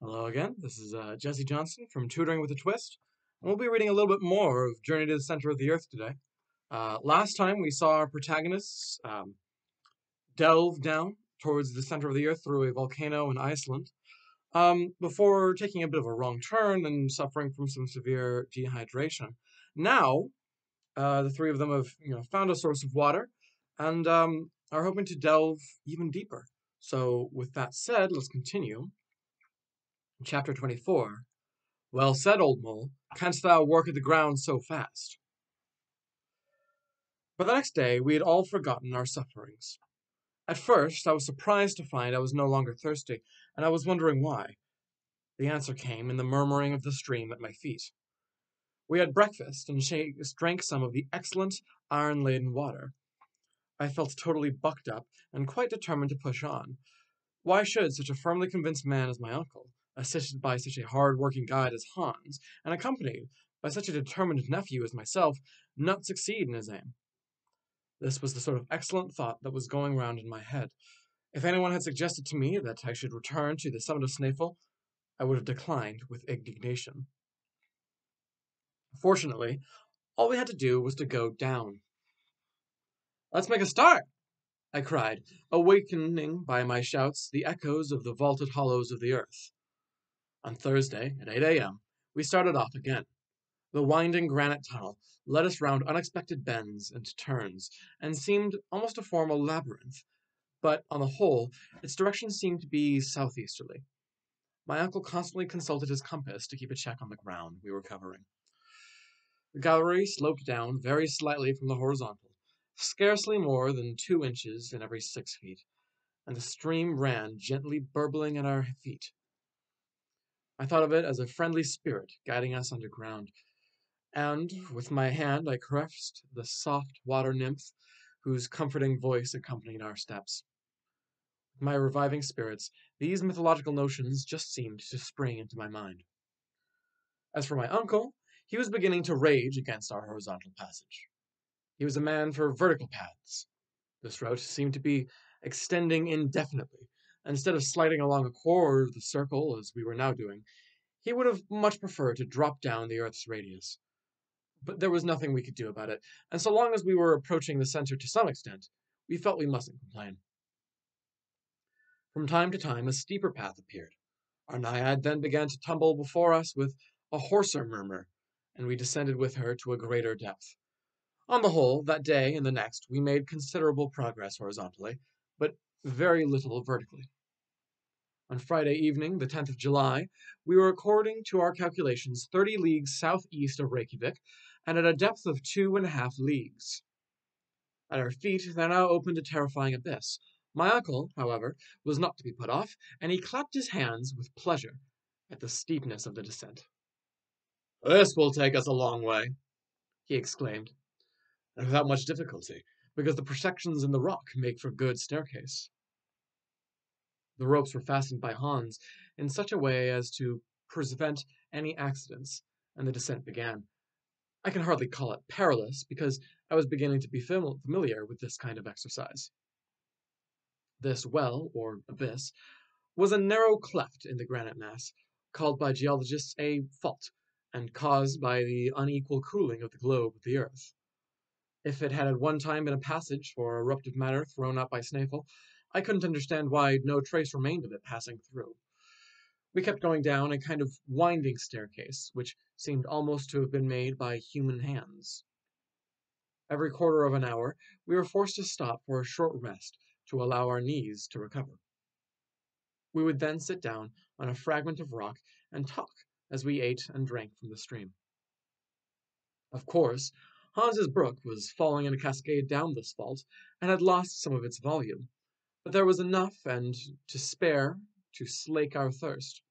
Hello again. This is uh, Jesse Johnson from Tutoring with a Twist. And we'll be reading a little bit more of Journey to the Center of the Earth today. Uh, last time we saw our protagonists um, delve down towards the center of the Earth through a volcano in Iceland um, before taking a bit of a wrong turn and suffering from some severe dehydration. Now, uh, the three of them have you know, found a source of water and um, are hoping to delve even deeper. So, with that said, let's continue. Chapter 24 Well said, old mole, canst thou work at the ground so fast? But the next day we had all forgotten our sufferings. At first I was surprised to find I was no longer thirsty, and I was wondering why. The answer came in the murmuring of the stream at my feet. We had breakfast, and drank some of the excellent iron laden water. I felt totally bucked up and quite determined to push on. Why should such a firmly convinced man as my uncle, assisted by such a hard working guide as Hans, and accompanied by such a determined nephew as myself, not succeed in his aim? This was the sort of excellent thought that was going round in my head. If anyone had suggested to me that I should return to the summit of Snæfell, I would have declined with indignation. Fortunately, all we had to do was to go down. Let's make a start! I cried, awakening by my shouts the echoes of the vaulted hollows of the earth. On Thursday, at 8 a.m., we started off again. The winding granite tunnel led us round unexpected bends and turns, and seemed almost to form a labyrinth, but, on the whole, its direction seemed to be southeasterly. My uncle constantly consulted his compass to keep a check on the ground we were covering. The gallery sloped down very slightly from the horizontal, scarcely more than two inches in every six feet, and the stream ran gently burbling at our feet. I thought of it as a friendly spirit guiding us underground, and with my hand I caressed the soft water nymph whose comforting voice accompanied our steps. My reviving spirits, these mythological notions just seemed to spring into my mind. As for my uncle, he was beginning to rage against our horizontal passage. He was a man for vertical paths. This route seemed to be extending indefinitely, instead of sliding along a quarter of the circle as we were now doing, he would have much preferred to drop down the Earth's radius. But there was nothing we could do about it, and so long as we were approaching the center to some extent, we felt we mustn't complain. From time to time a steeper path appeared. Our naiad then began to tumble before us with a hoarser murmur, and we descended with her to a greater depth. On the whole, that day and the next we made considerable progress horizontally, but very little vertically. On Friday evening, the 10th of July, we were according to our calculations thirty leagues southeast of Reykjavik, and at a depth of two and a half leagues. At our feet there now opened a terrifying abyss. My uncle, however, was not to be put off, and he clapped his hands with pleasure at the steepness of the descent. This will take us a long way, he exclaimed, and without much difficulty, because the projections in the rock make for good staircase. The ropes were fastened by Hans in such a way as to prevent any accidents, and the descent began. I can hardly call it perilous, because I was beginning to be familiar with this kind of exercise. This well, or abyss, was a narrow cleft in the granite mass, called by geologists a fault, and caused by the unequal cooling of the globe of the earth. If it had at one time been a passage for eruptive matter thrown up by Snæfell, I couldn't understand why no trace remained of it passing through. We kept going down a kind of winding staircase, which seemed almost to have been made by human hands. Every quarter of an hour we were forced to stop for a short rest to allow our knees to recover. We would then sit down on a fragment of rock and talk as we ate and drank from the stream. Of course, Hans's brook was falling in a cascade down this fault, and had lost some of its volume, but there was enough and to spare to slake our thirst.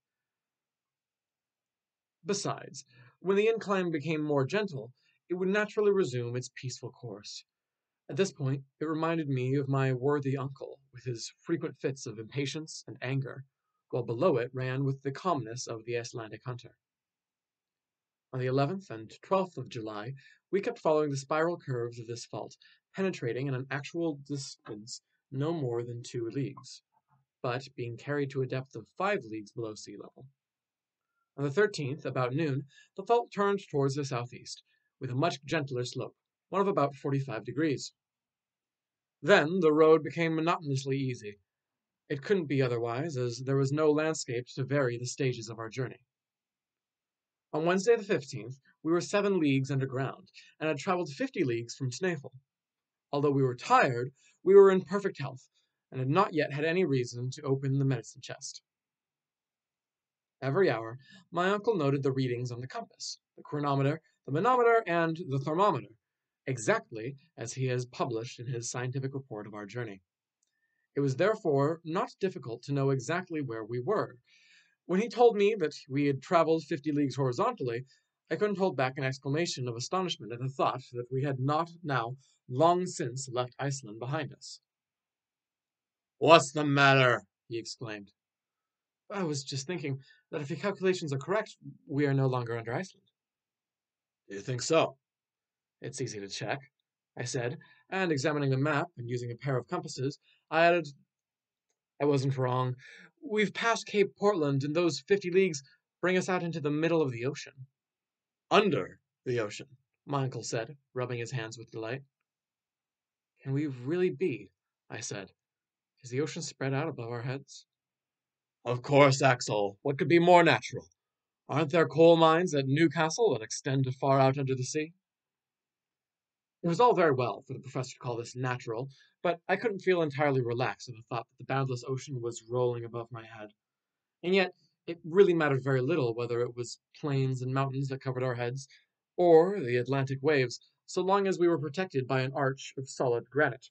Besides, when the incline became more gentle, it would naturally resume its peaceful course. At this point it reminded me of my worthy uncle, with his frequent fits of impatience and anger, while below it ran with the calmness of the Icelandic hunter. On the 11th and 12th of July we kept following the spiral curves of this fault, penetrating in an actual distance no more than two leagues. but being carried to a depth of five leagues below sea level. On the 13th, about noon, the fault turned towards the southeast, with a much gentler slope, one of about 45 degrees. Then the road became monotonously easy. It couldn't be otherwise, as there was no landscape to vary the stages of our journey. On Wednesday the 15th, we were seven leagues underground, and had travelled fifty leagues from Snæfell. Although we were tired, we were in perfect health, and had not yet had any reason to open the medicine chest. Every hour, my uncle noted the readings on the compass, the chronometer, the manometer, and the thermometer, exactly as he has published in his scientific report of our journey. It was therefore not difficult to know exactly where we were, when he told me that we had travelled fifty leagues horizontally, I couldn't hold back an exclamation of astonishment at the thought that we had not now long since left Iceland behind us. What's the matter? he exclaimed. I was just thinking that if your calculations are correct, we are no longer under Iceland. Do you think so? It's easy to check, I said, and examining the map and using a pair of compasses, I added, I wasn't wrong. We've passed Cape Portland, and those fifty leagues bring us out into the middle of the ocean. Under the ocean, my uncle said, rubbing his hands with delight. Can we really be? I said. Is the ocean spread out above our heads? Of course, Axel. What could be more natural? Aren't there coal mines at Newcastle that extend far out under the sea? It was all very well for the professor to call this natural, but I couldn't feel entirely relaxed at the thought that the boundless ocean was rolling above my head. And yet, it really mattered very little whether it was plains and mountains that covered our heads, or the Atlantic waves, so long as we were protected by an arch of solid granite.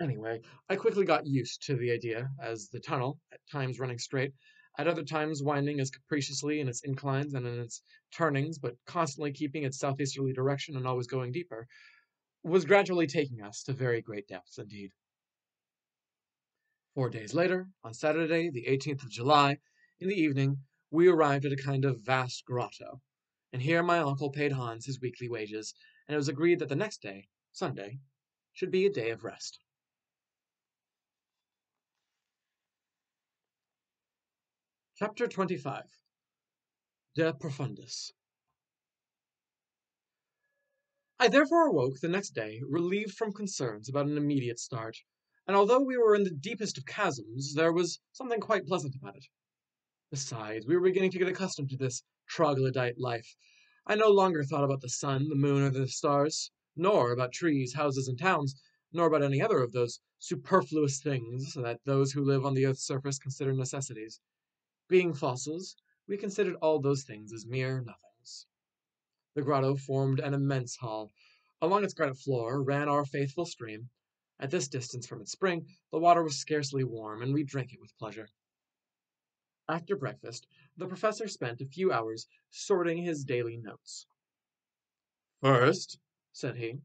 Anyway, I quickly got used to the idea, as the tunnel, at times running straight, at other times winding as capriciously in its inclines and in its turnings, but constantly keeping its southeasterly direction and always going deeper, was gradually taking us to very great depths indeed. Four days later, on Saturday, the 18th of July, in the evening, we arrived at a kind of vast grotto, and here my uncle paid Hans his weekly wages, and it was agreed that the next day, Sunday, should be a day of rest. Chapter 25 De Profundis I therefore awoke the next day relieved from concerns about an immediate start, and although we were in the deepest of chasms, there was something quite pleasant about it. Besides, we were beginning to get accustomed to this troglodyte life. I no longer thought about the sun, the moon, or the stars, nor about trees, houses, and towns, nor about any other of those superfluous things that those who live on the earth's surface consider necessities. Being fossils, we considered all those things as mere nothings. The grotto formed an immense hall. Along its granite floor ran our faithful stream. At this distance from its spring, the water was scarcely warm, and we drank it with pleasure. After breakfast, the professor spent a few hours sorting his daily notes. First, said he,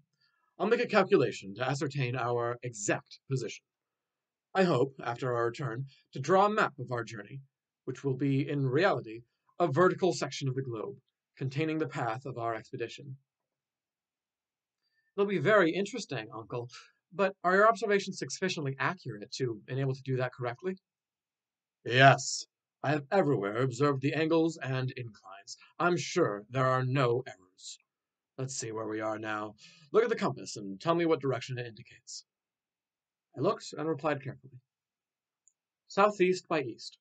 I'll make a calculation to ascertain our exact position. I hope, after our return, to draw a map of our journey which will be in reality a vertical section of the globe, containing the path of our expedition. It'll be very interesting, uncle, but are your observations sufficiently accurate to enable to do that correctly? Yes, I have everywhere observed the angles and inclines. I'm sure there are no errors. Let's see where we are now. Look at the compass and tell me what direction it indicates. I looked and replied carefully. Southeast by east.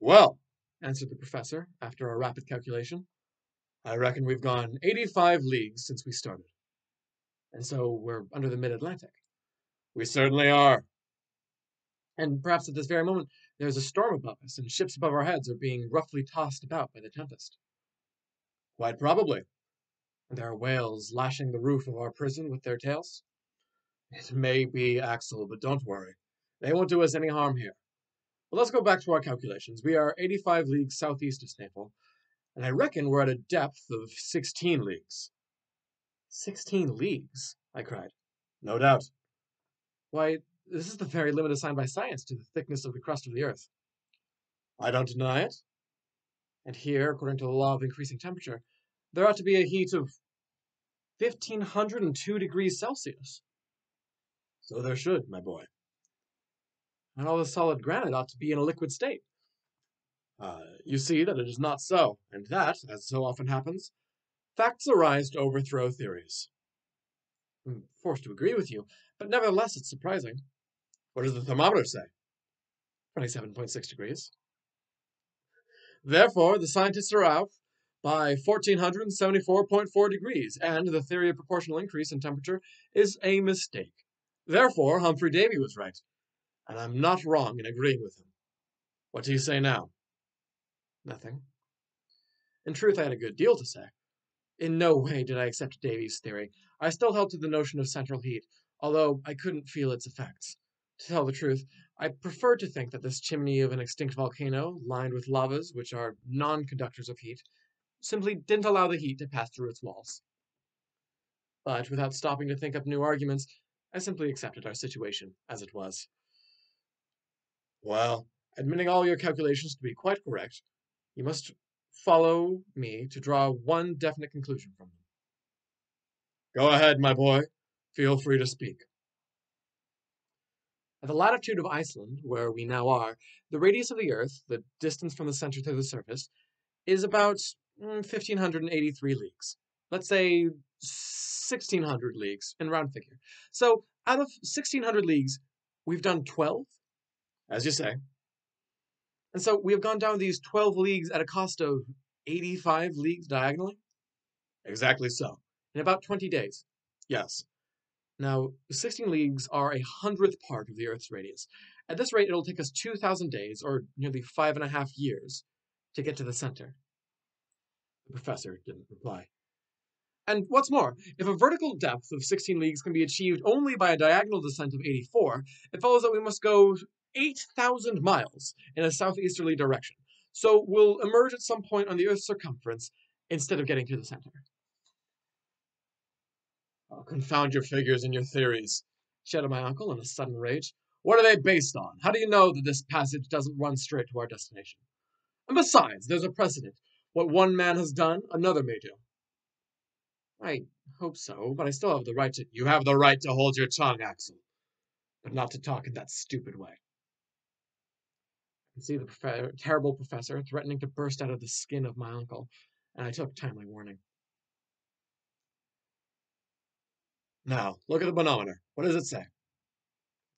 Well, answered the professor, after a rapid calculation, I reckon we've gone 85 leagues since we started. And so we're under the mid-Atlantic. We certainly are. And perhaps at this very moment there's a storm above us, and ships above our heads are being roughly tossed about by the tempest. Quite probably. And there are whales lashing the roof of our prison with their tails. It may be, Axel, but don't worry. They won't do us any harm here. But let's go back to our calculations. We are 85 leagues southeast of Snæfell, and I reckon we're at a depth of 16 leagues. 16 leagues? I cried. No doubt. Why, this is the very limit assigned by science to the thickness of the crust of the earth. I don't deny it. And here, according to the law of increasing temperature, there ought to be a heat of 1502 degrees Celsius. So there should, my boy. and all the solid granite ought to be in a liquid state. Uh, you see that it is not so, and that, as so often happens, facts arise to overthrow theories. I'm forced to agree with you, but nevertheless it's surprising. What does the thermometer say? 27.6 degrees. Therefore, the scientists are out by 1474.4 degrees, and the theory of proportional increase in temperature is a mistake. Therefore, Humphrey Davy was right, and I'm not wrong in agreeing with him. What do you say now? Nothing. In truth, I had a good deal to say. In no way did I accept Davy's theory. I still held to the notion of central heat, although I couldn't feel its effects. To tell the truth, I prefer to think that this chimney of an extinct volcano, lined with lavas which are non-conductors of heat, simply didn't allow the heat to pass through its walls. But without stopping to think up new arguments, I simply accepted our situation as it was. Well, admitting all your calculations to be quite correct, you must follow me to draw one definite conclusion from them. Go ahead, my boy. Feel free to speak. At the latitude of Iceland, where we now are, the radius of the Earth, the distance from the center to the surface, is about 1,583 mm, leagues. Let's say 1,600 leagues in round figure. So out of 1,600 leagues, we've done 12? As you say. And so we have gone down these 12 leagues at a cost of 85 leagues diagonally? Exactly so. In about 20 days? Yes. Now, 16 leagues are a hundredth part of the Earth's radius. At this rate, it'll take us 2,000 days, or nearly five and a half years, to get to the center. The professor didn't reply. And what's more, if a vertical depth of 16 leagues can be achieved only by a diagonal descent of 84, it follows that we must go 8,000 miles in a southeasterly direction. So we'll emerge at some point on the Earth's circumference instead of getting to the center. Oh, confound your figures and your theories, shouted my uncle in a sudden rage. What are they based on? How do you know that this passage doesn't run straight to our destination? And besides, there's a precedent. What one man has done, another may do. I hope so, but I still have the right to. You have the right to hold your tongue, Axel, but not to talk in that stupid way I could see the prof- terrible professor threatening to burst out of the skin of my uncle, and I took timely warning. Now, look at the manometer. What does it say?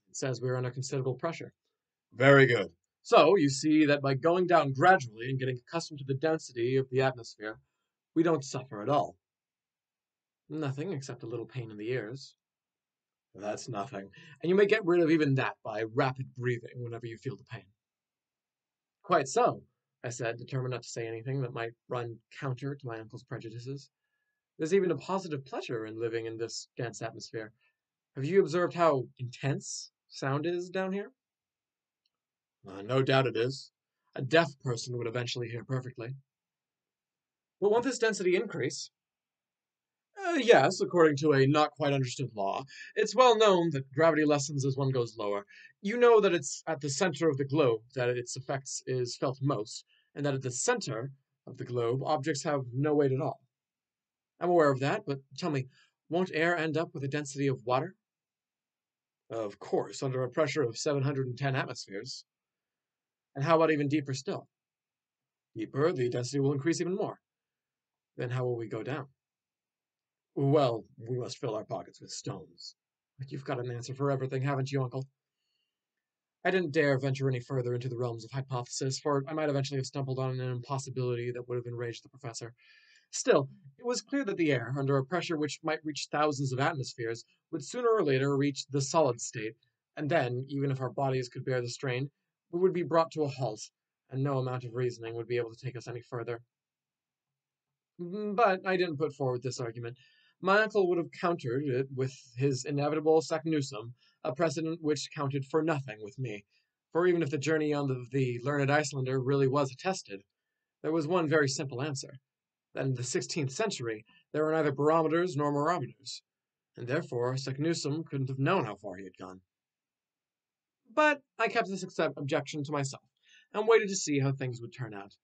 It says we're under considerable pressure. Very good. So, you see that by going down gradually and getting accustomed to the density of the atmosphere, we don't suffer at all. Nothing except a little pain in the ears. That's nothing. And you may get rid of even that by rapid breathing whenever you feel the pain. Quite so, I said, determined not to say anything that might run counter to my uncle's prejudices. There's even a positive pleasure in living in this dense atmosphere. Have you observed how intense sound is down here? Uh, no doubt it is. A deaf person would eventually hear perfectly. But won't this density increase? Uh, yes, according to a not quite understood law. It's well known that gravity lessens as one goes lower. You know that it's at the center of the globe that its effects is felt most, and that at the center of the globe objects have no weight at all. I'm aware of that, but tell me, won't air end up with a density of water? Of course, under a pressure of 710 atmospheres. And how about even deeper still? Deeper, the density will increase even more. Then how will we go down? Well, we must fill our pockets with stones. But you've got an answer for everything, haven't you, Uncle? I didn't dare venture any further into the realms of hypothesis, for I might eventually have stumbled on an impossibility that would have enraged the professor. Still, it was clear that the air, under a pressure which might reach thousands of atmospheres, would sooner or later reach the solid state, and then, even if our bodies could bear the strain, we would be brought to a halt, and no amount of reasoning would be able to take us any further. Mm, but I didn't put forward this argument. My uncle would have countered it with his inevitable Saknussemm, a precedent which counted for nothing with me. For even if the journey on the, the learned Icelander really was attested, there was one very simple answer that in the 16th century there were neither barometers nor morometers, and therefore Saknussemm couldn't have known how far he had gone. But I kept this objection to myself, and waited to see how things would turn out.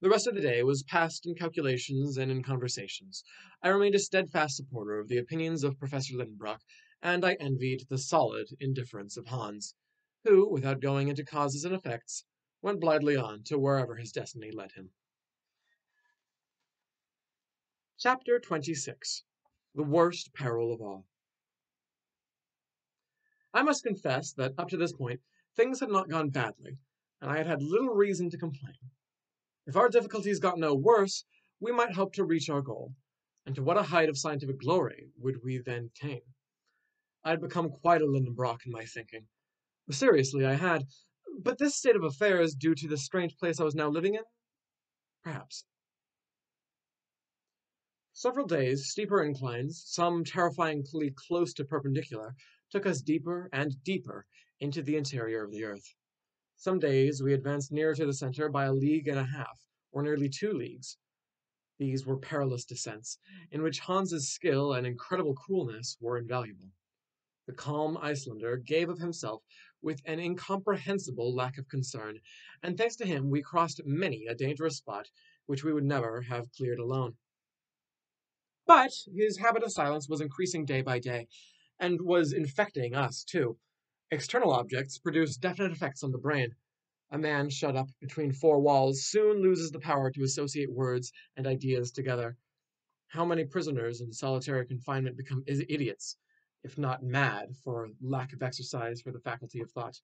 The rest of the day was passed in calculations and in conversations. I remained a steadfast supporter of the opinions of Professor Liedenbrock, and I envied the solid indifference of Hans. who, without going into causes and effects, went blithely on to wherever his destiny led him. Chapter 26 The Worst Peril of All I must confess that up to this point things had not gone badly, and I had had little reason to complain. If our difficulties got no worse, we might hope to reach our goal, and to what a height of scientific glory would we then attain! I had become quite a Liedenbrock in my thinking. Seriously, I had. But this state of affairs due to the strange place I was now living in? Perhaps. Several days, steeper inclines, some terrifyingly close to perpendicular, took us deeper and deeper into the interior of the earth. Some days we advanced nearer to the center by a league and a half, or nearly two leagues. These were perilous descents, in which Hans's skill and incredible coolness were invaluable. The calm Icelander gave of himself with an incomprehensible lack of concern, and thanks to him we crossed many a dangerous spot which we would never have cleared alone. But his habit of silence was increasing day by day, and was infecting us too. External objects produce definite effects on the brain. A man shut up between four walls soon loses the power to associate words and ideas together. How many prisoners in solitary confinement become idiots, if not mad, for lack of exercise for the faculty of thought?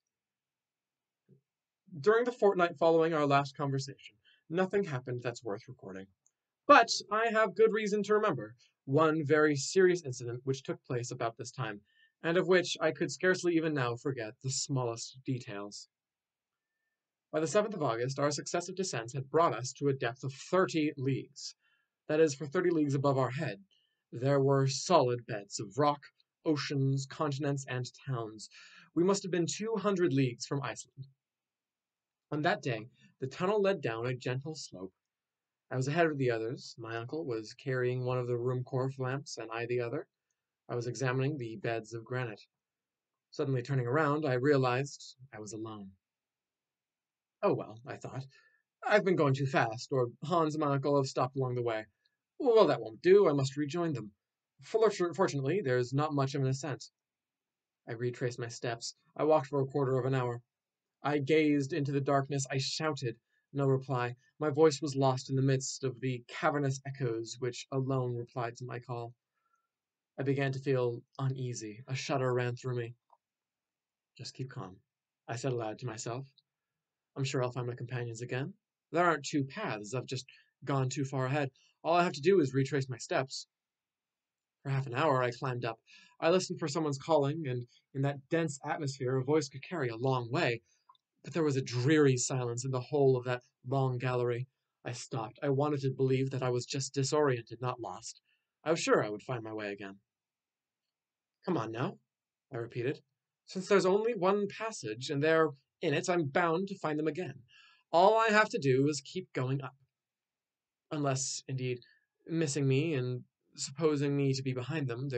During the fortnight following our last conversation, nothing happened that's worth recording. But I have good reason to remember one very serious incident which took place about this time, and of which I could scarcely even now forget the smallest details. By the 7th of August, our successive descents had brought us to a depth of thirty leagues. That is, for thirty leagues above our head, there were solid beds of rock, oceans, continents, and towns. We must have been two hundred leagues from Iceland. On that day, the tunnel led down a gentle slope I was ahead of the others. My uncle was carrying one of the Ruhmkorff lamps, and I the other. I was examining the beds of granite. Suddenly turning around, I realized I was alone. Oh well, I thought. I've been going too fast, or Hans and my uncle have stopped along the way. Well, that won't do. I must rejoin them. Fortunately, there's not much of an ascent. I retraced my steps. I walked for a quarter of an hour. I gazed into the darkness. I shouted. No reply. My voice was lost in the midst of the cavernous echoes which alone replied to my call. I began to feel uneasy. A shudder ran through me. Just keep calm, I said aloud to myself. I'm sure I'll find my companions again. There aren't two paths. I've just gone too far ahead. All I have to do is retrace my steps. For half an hour I climbed up. I listened for someone's calling, and in that dense atmosphere a voice could carry a long way. But there was a dreary silence in the whole of that long gallery. I stopped. I wanted to believe that I was just disoriented, not lost. I was sure I would find my way again. Come on now, I repeated. Since there's only one passage, and they're in it, I'm bound to find them again. All I have to do is keep going up. Unless, indeed, missing me and supposing me to be behind them,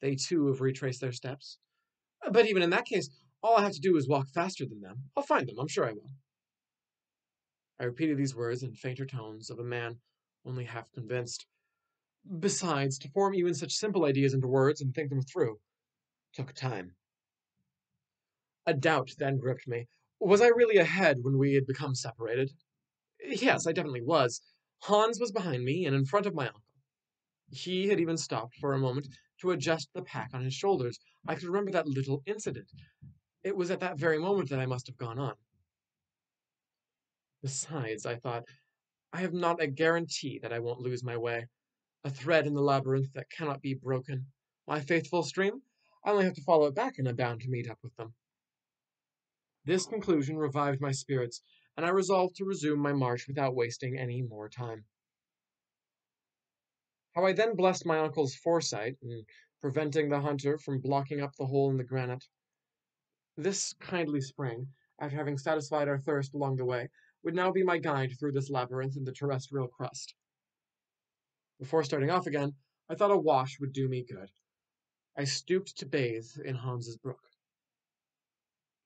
they too have retraced their steps. But even in that case, all I have to do is walk faster than them. I'll find them, I'm sure I will. I repeated these words in fainter tones of a man only half convinced. Besides, to form even such simple ideas into words and think them through took time. A doubt then gripped me. Was I really ahead when we had become separated? Yes, I definitely was. Hans was behind me and in front of my uncle. He had even stopped for a moment to adjust the pack on his shoulders. I could remember that little incident. It was at that very moment that I must have gone on. Besides, I thought, I have not a guarantee that I won't lose my way. A thread in the labyrinth that cannot be broken. My faithful stream? I only have to follow it back and I'm bound to meet up with them. This conclusion revived my spirits, and I resolved to resume my march without wasting any more time. How I then blessed my uncle's foresight in preventing the hunter from blocking up the hole in the granite. This kindly spring, after having satisfied our thirst along the way, would now be my guide through this labyrinth in the terrestrial crust. Before starting off again, I thought a wash would do me good. I stooped to bathe in Hans's brook.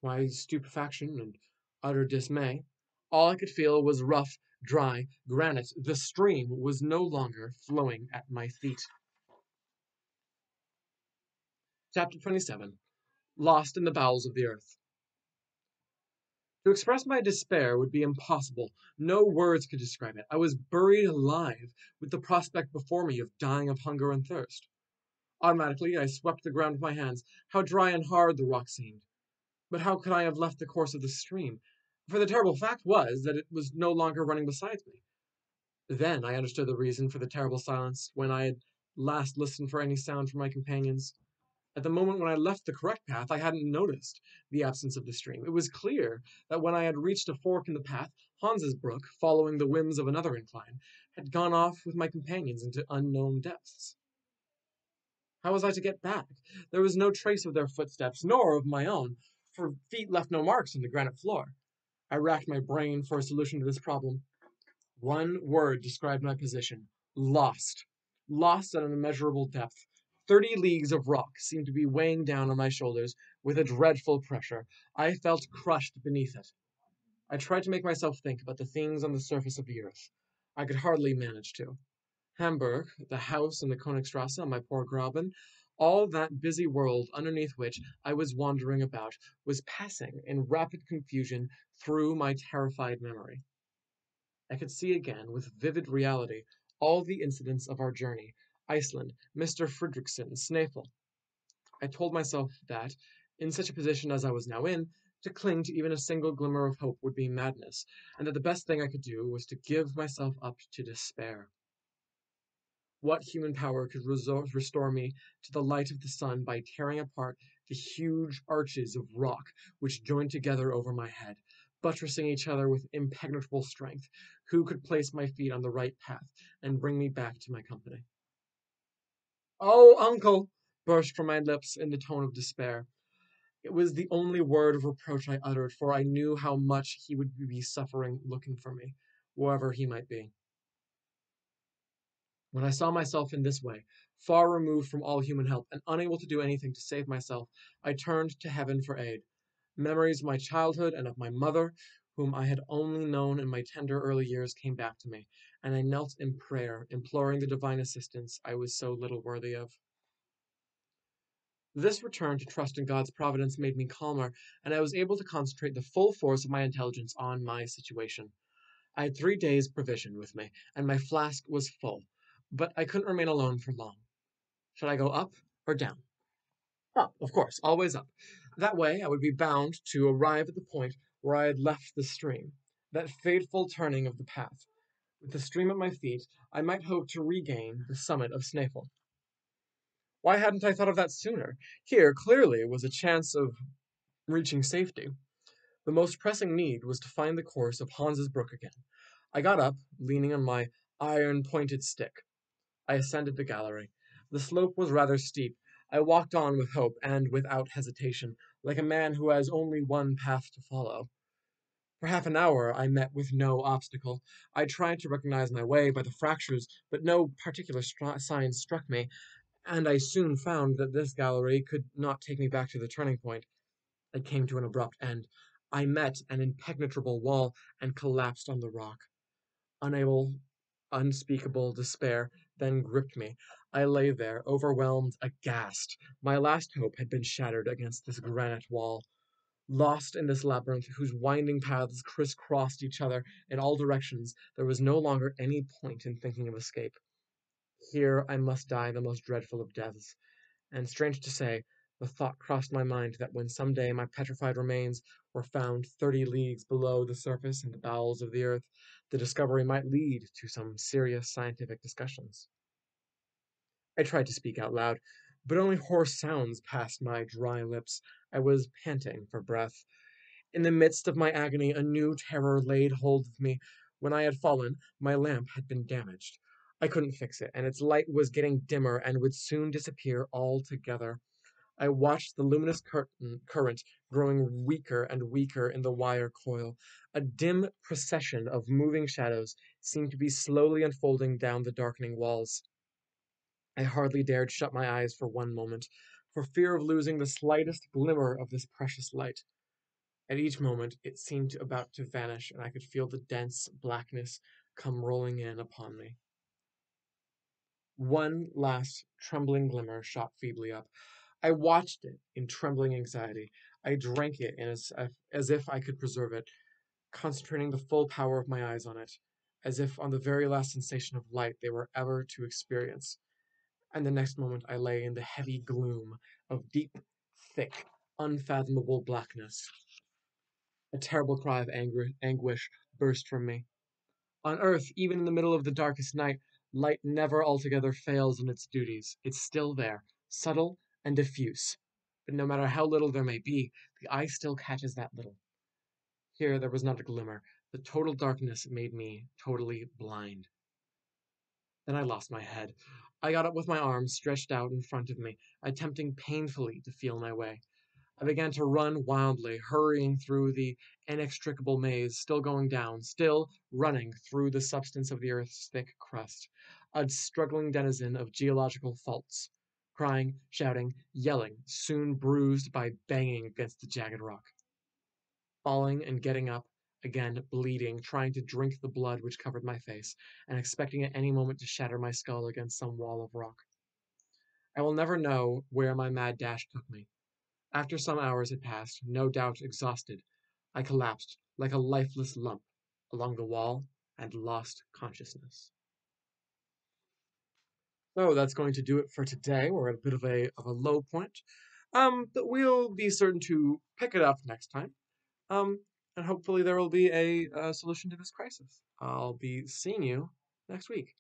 My stupefaction and utter dismay, all I could feel was rough, dry granite. The stream was no longer flowing at my feet. Chapter 27 lost in the bowels of the earth. To express my despair would be impossible. No words could describe it. I was buried alive with the prospect before me of dying of hunger and thirst. Automatically, I swept the ground with my hands. How dry and hard the rock seemed! But how could I have left the course of the stream? For the terrible fact was that it was no longer running beside me. Then I understood the reason for the terrible silence when I had last listened for any sound from my companions. At the moment when I left the correct path, I hadn't noticed the absence of the stream. It was clear that when I had reached a fork in the path, Hans's brook, following the whims of another incline, had gone off with my companions into unknown depths. How was I to get back? There was no trace of their footsteps, nor of my own, for feet left no marks on the granite floor. I racked my brain for a solution to this problem. One word described my position lost. Lost at an immeasurable depth. Thirty leagues of rock seemed to be weighing down on my shoulders with a dreadful pressure. I felt crushed beneath it. I tried to make myself think about the things on the surface of the earth. I could hardly manage to. Hamburg, the house in the Königstrasse, my poor Graben, all that busy world underneath which I was wandering about, was passing in rapid confusion through my terrified memory. I could see again, with vivid reality, all the incidents of our journey, Iceland, Mr. Fridriksson, Snæfell. I told myself that, in such a position as I was now in, to cling to even a single glimmer of hope would be madness, and that the best thing I could do was to give myself up to despair. What human power could restore me to the light of the sun by tearing apart the huge arches of rock which joined together over my head, buttressing each other with impenetrable strength? Who could place my feet on the right path and bring me back to my company? "Oh, uncle!" burst from my lips in the tone of despair. It was the only word of reproach I uttered, for I knew how much he would be suffering looking for me, wherever he might be. When I saw myself in this way, far removed from all human help, and unable to do anything to save myself, I turned to heaven for aid. Memories of my childhood and of my mother, whom I had only known in my tender early years, came back to me and I knelt in prayer, imploring the divine assistance I was so little worthy of. This return to trust in God's providence made me calmer, and I was able to concentrate the full force of my intelligence on my situation. I had three days' provision with me, and my flask was full, but I couldn't remain alone for long. Should I go up or down? Up, of course, always up. That way I would be bound to arrive at the point where I had left the stream, that fateful turning of the path. With the stream at my feet, I might hope to regain the summit of Snæfell. Why hadn't I thought of that sooner? Here, clearly, was a chance of reaching safety. The most pressing need was to find the course of Hans's brook again. I got up, leaning on my iron pointed stick. I ascended the gallery. The slope was rather steep. I walked on with hope and without hesitation, like a man who has only one path to follow. For half an hour I met with no obstacle. I tried to recognize my way by the fractures, but no particular sign struck me, and I soon found that this gallery could not take me back to the turning point. It came to an abrupt end. I met an impenetrable wall and collapsed on the rock. Unable, unspeakable despair then gripped me. I lay there, overwhelmed, aghast. My last hope had been shattered against this granite wall. Lost in this labyrinth, whose winding paths crisscrossed each other in all directions, there was no longer any point in thinking of escape. Here I must die the most dreadful of deaths. And strange to say, the thought crossed my mind that when some day my petrified remains were found thirty leagues below the surface in the bowels of the earth, the discovery might lead to some serious scientific discussions. I tried to speak out loud, but only hoarse sounds passed my dry lips. I was panting for breath. In the midst of my agony, a new terror laid hold of me. When I had fallen, my lamp had been damaged. I couldn't fix it, and its light was getting dimmer and would soon disappear altogether. I watched the luminous curtain, current growing weaker and weaker in the wire coil. A dim procession of moving shadows seemed to be slowly unfolding down the darkening walls. I hardly dared shut my eyes for one moment, for fear of losing the slightest glimmer of this precious light. At each moment it seemed about to vanish, and I could feel the dense blackness come rolling in upon me. One last trembling glimmer shot feebly up. I watched it in trembling anxiety. I drank it as, as if I could preserve it, concentrating the full power of my eyes on it, as if on the very last sensation of light they were ever to experience. And the next moment I lay in the heavy gloom of deep, thick, unfathomable blackness. A terrible cry of anguish burst from me. On earth, even in the middle of the darkest night, light never altogether fails in its duties. It's still there, subtle and diffuse. But no matter how little there may be, the eye still catches that little. Here there was not a glimmer. The total darkness made me totally blind. Then I lost my head. I got up with my arms stretched out in front of me, attempting painfully to feel my way. I began to run wildly, hurrying through the inextricable maze, still going down, still running through the substance of the earth's thick crust, a struggling denizen of geological faults, crying, shouting, yelling, soon bruised by banging against the jagged rock. Falling and getting up, again bleeding, trying to drink the blood which covered my face, and expecting at any moment to shatter my skull against some wall of rock. I will never know where my mad dash took me. After some hours had passed, no doubt exhausted, I collapsed like a lifeless lump along the wall and lost consciousness. So that's going to do it for today. We're at a bit of a of a low point, um, but we'll be certain to pick it up next time, um, and hopefully there will be a, a solution to this crisis. I'll be seeing you next week.